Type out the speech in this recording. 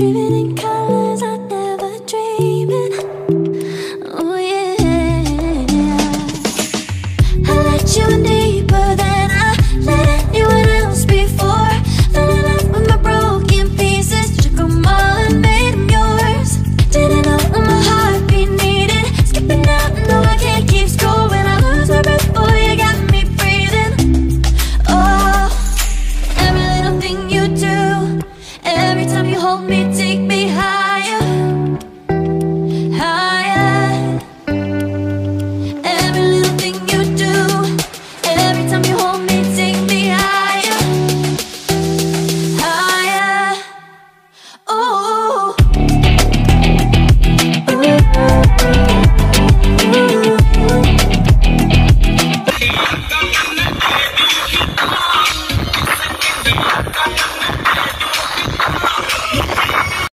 dreaming hold me